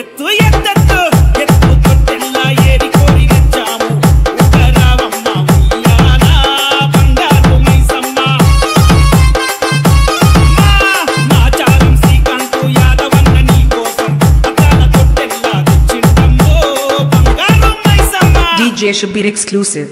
ఎత్తు ఎత్తు ఎత్తు తొట్టెల్ల ఏరి కోరి తెచ్చాము. ఉత్తరావమ్మ ఉయ్యాల బంగారు మైసమ్మ. నా చారం శ్రీకాంత్ యాదవన్న నీ కోసం అతన తొట్టెల్ల తెచ్చిండమ్మో బంగారు Maisamma. DJ should be exclusive.